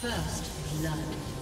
First blood.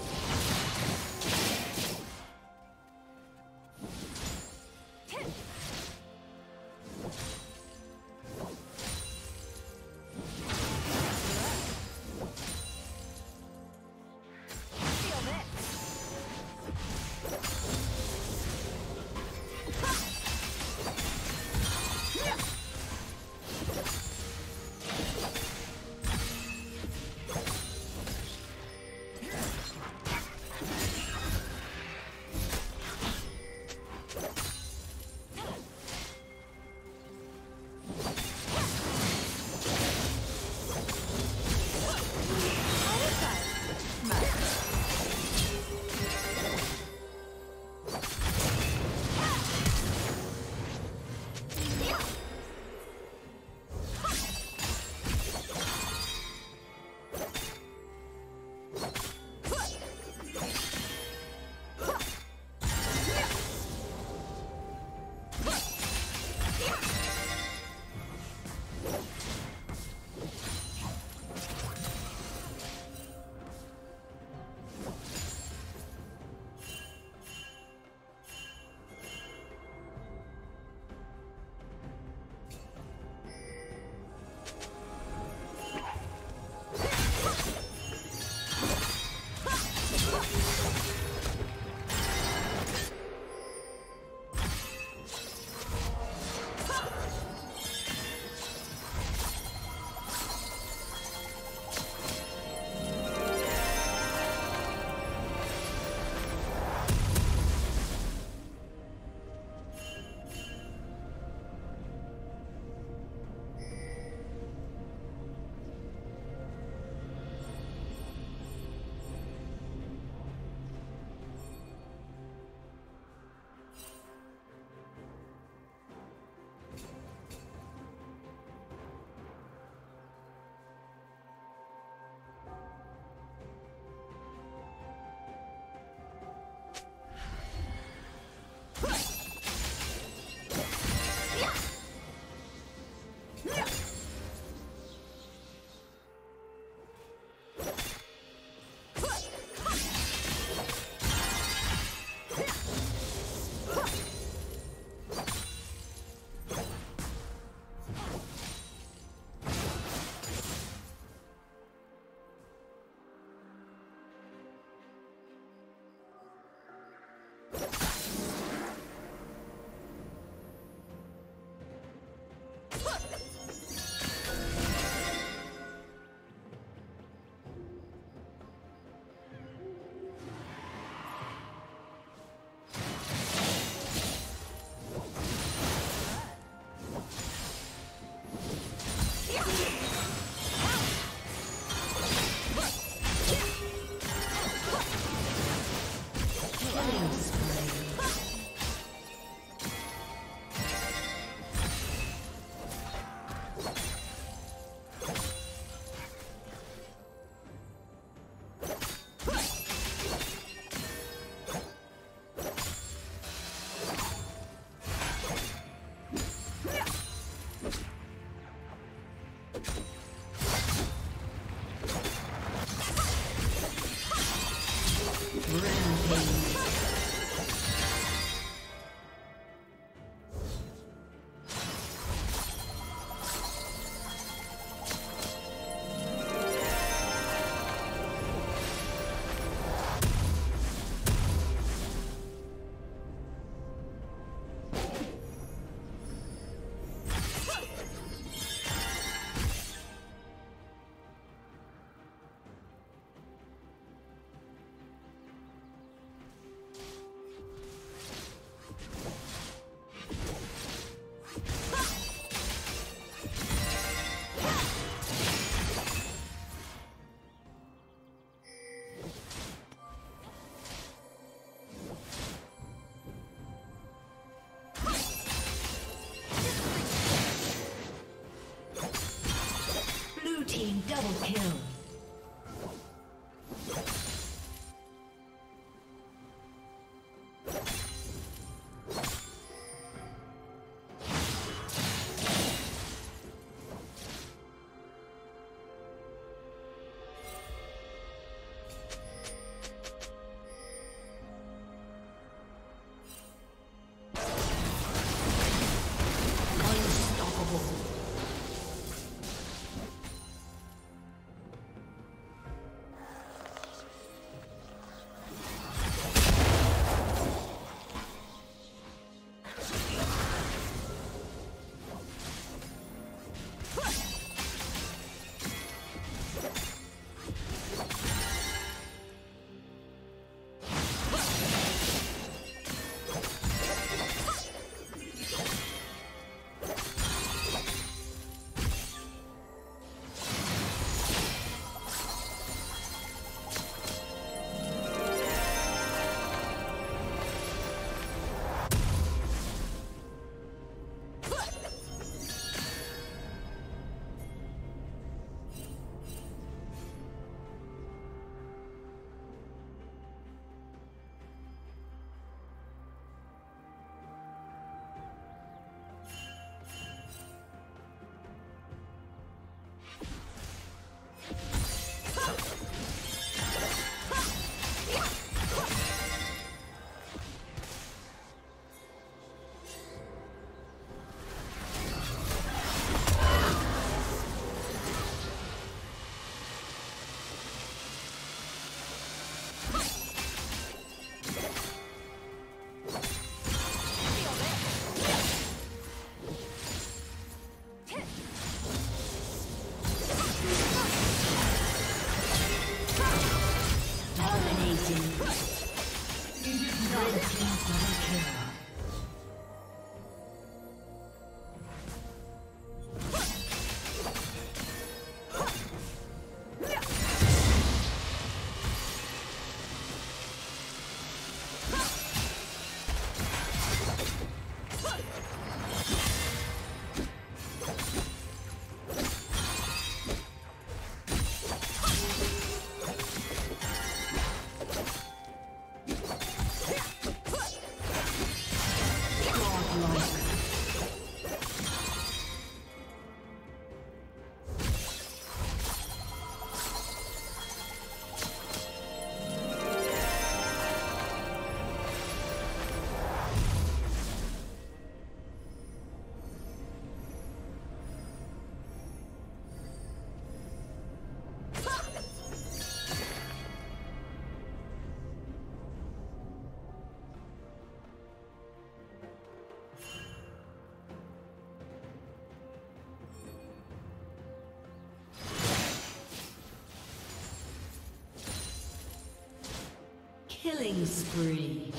Killing spree.